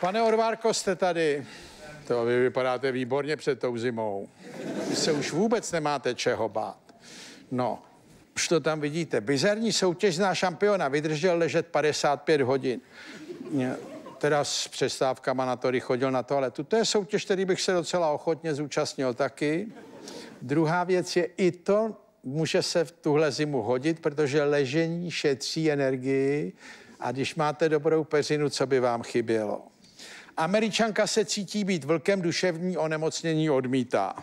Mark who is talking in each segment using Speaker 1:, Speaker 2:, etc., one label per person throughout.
Speaker 1: Pane Orvárko, jste tady. To vy vypadáte výborně před tou zimou. Vy se už vůbec nemáte čeho bát. No, už to tam vidíte. Bizarní soutěžná šampiona vydržel ležet 55 hodin. Teda s přestávkama na to, chodil na to, ale tuto je soutěž, který bych se docela ochotně zúčastnil taky. Druhá věc je, i to může se v tuhle zimu hodit, protože ležení šetří energii a když máte dobrou peřinu, co by vám chybělo? Američanka se cítí být vlkem, duševní onemocnění odmítá.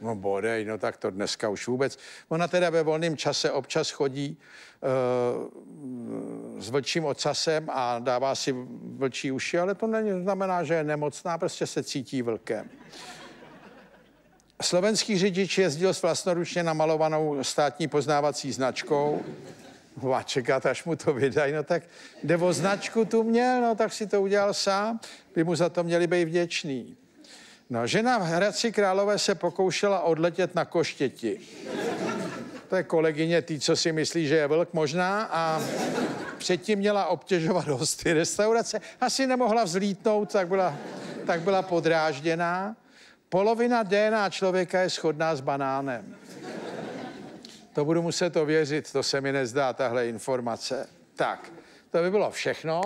Speaker 1: No bodej, no tak to dneska už vůbec. Ona teda ve volném čase občas chodí uh, s vlčím ocasem a dává si vlčí uši, ale to není, znamená, že je nemocná, prostě se cítí vlkem. Slovenský řidič jezdil s vlastnoručně namalovanou státní poznávací značkou. No a čekat, až mu to vydají, no tak jde o značku tu měl, no tak si to udělal sám, by mu za to měli být vděčný. No, žena v Hradci Králové se pokoušela odletět na koštěti. To je kolegyně tý, co si myslí, že je vlk možná a předtím měla obtěžovat hosty restaurace. Asi nemohla vzlítnout, tak byla, tak byla podrážděná. Polovina DNA člověka je shodná s banánem. To budu muset ověřit, to se mi nezdá, tahle informace. Tak, to by bylo všechno.